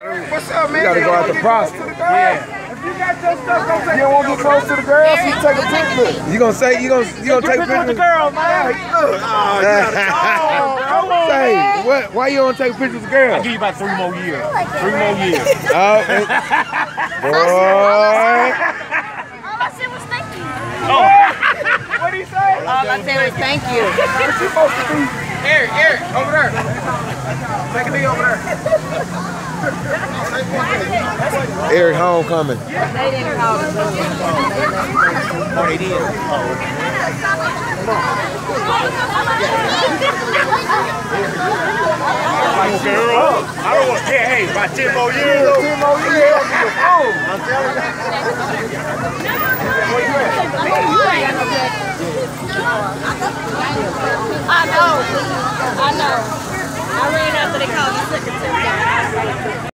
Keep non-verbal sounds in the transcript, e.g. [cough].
What's up, man? You gotta go out the process. Yeah. If you got your stuff, don't take You don't want to get close to the girls, you take a picture. You gonna say you gonna you gonna take pictures with the girl, man. Look. Oh, [laughs] Come on, Say, what? Why you don't take pictures with the girls? I'll give you about three more years. Three more years. [laughs] Oh, it- [laughs] boy. All I said was thank you. Oh. What he say? All I said was thank you. What you supposed to be? Eric, Eric, over there. Take a knee over there. Eric Homecoming. They didn't call us. Oh, they did. Girl, I don't want. to Hey, hey, about ten more years. Ten more years. I'm telling you. I know. I know. I ran after they called me secretary.